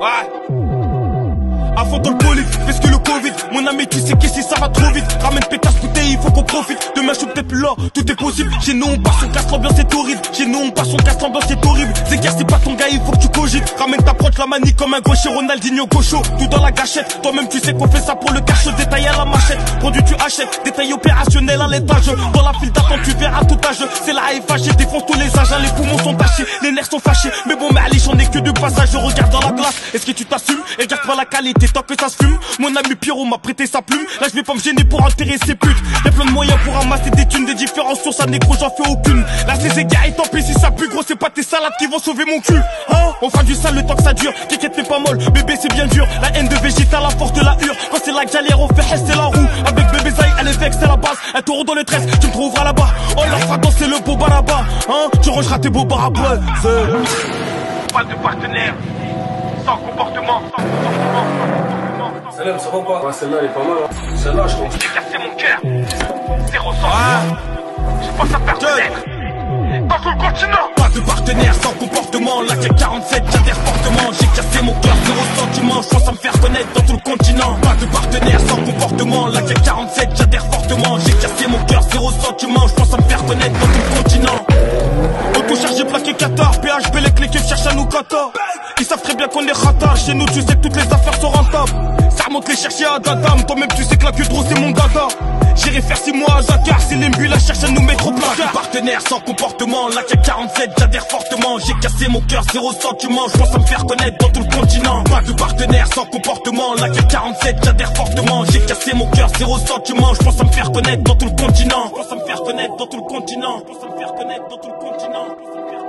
Ouais. À fond dans le bolide, parce que le Covid, mon ami, tu sais qu'ici ça va trop vite. Pétasse bouteille, il faut qu'on profite. Demain, je suis plus là, tout est possible. Chez nous, on passe, on casse l'ambiance, c'est horrible. Chez nous, on passe, on casse l'ambiance, c'est horrible. Zégar, c'est pas ton gars, il faut que tu cogites. Ramène ta proche, la manie comme un gaucher, Ronaldinho gaucho. Tout dans la gâchette. Toi-même, tu sais qu'on fait ça pour le cash, détaillé à la machette. Produit, tu achètes. Détail opérationnel à l'étage. Dans la file d'attente, tu verras tout âge. C'est la FH, défonce tous les agents. Les poumons sont tachés, les nerfs sont fâchés. Mais bon, mais allez, j'en ai que du passage. Je regarde dans la glace. Est-ce que tu t'assumes? Et regarde pas la qualité tant que ça se fume. Mon ami Pierrot m'a prêté sa plume. Là, je vais pas me gêner pour enterrer ses putes. Y'a plein de moyens pour ramasser des thunes, des différentes sources à négro, j'en fais aucune. Ces gars, et tant pis si ça pue, gros, c'est pas tes salades qui vont sauver mon cul. Hein? On fait du sale le temps que ça dure. T'inquiète, t'es pas molle. Bébé, c'est bien dur. La haine de végétal la force de la hure. Quand c'est la galère, on fait c'est la roue. Avec bébé Zay, elle est vexe, c'est la base. Un taureau dans le tresse, tu me trouveras là-bas. Oh, leur fera danser le beau baraba. Hein? Tu rangeras tes beaux barabas. Pas de partenaire. Sans comportement. Salam, ça va ou pas Ouais, celle-là, elle est pas mal. Hein. Celle-là, je pense. J'ai cassé mon cœur. Zéro sang. Je pense à perdre Dans tout le continent. Pas de partenaire sans comportement. La 47, j'adhère fortement. J'ai cassé mon cœur, zéro sentiment. Je pense à me faire connaître dans tout le continent. Pas de partenaire sans comportement. La 47, j'adhère fortement. J'ai cassé mon cœur, zéro sentiment. Je pense à me faire connaître dans tout le continent. Auto-chargé, plaqué Qatar. PHB, les clés qui cherchent à nous kata. Ils savent très bien qu'on est rata. Chez nous, tu sais que toutes les affaires sont rentables. Remonte les chercher à Dadam. Toi-même, tu sais que la trop c'est mon dada. J'irai faire 6 mois à Dakar. Si la cherchent à nous mettre au placard. Partenaire sans comportement. La 47, j'adhère fortement. J'ai cassé mon cœur, zéro sentiment. Je pense à me faire connaître dans tout le continent. Pas de partenaire sans comportement. La 47, j'adhère fortement. J'ai cassé mon cœur, zéro sentiment. Je pense à me faire connaître dans tout le continent. Je pense à me faire connaître dans tout le continent. Je pense à me faire connaître dans tout le continent.